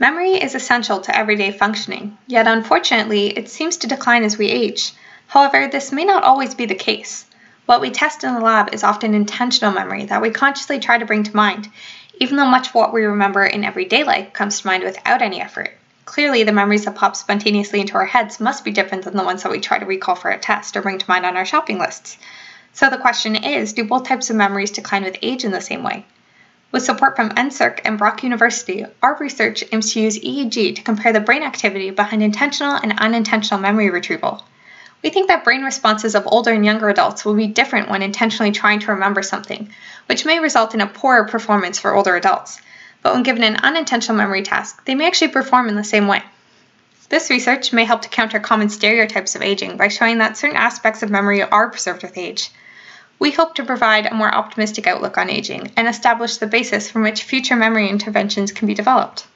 Memory is essential to everyday functioning, yet unfortunately, it seems to decline as we age. However, this may not always be the case. What we test in the lab is often intentional memory that we consciously try to bring to mind, even though much of what we remember in everyday life comes to mind without any effort. Clearly, the memories that pop spontaneously into our heads must be different than the ones that we try to recall for a test or bring to mind on our shopping lists. So the question is do both types of memories decline with age in the same way? With support from NSERC and Brock University, our research aims to use EEG to compare the brain activity behind intentional and unintentional memory retrieval. We think that brain responses of older and younger adults will be different when intentionally trying to remember something, which may result in a poorer performance for older adults. But when given an unintentional memory task, they may actually perform in the same way. This research may help to counter common stereotypes of aging by showing that certain aspects of memory are preserved with age. We hope to provide a more optimistic outlook on aging and establish the basis from which future memory interventions can be developed.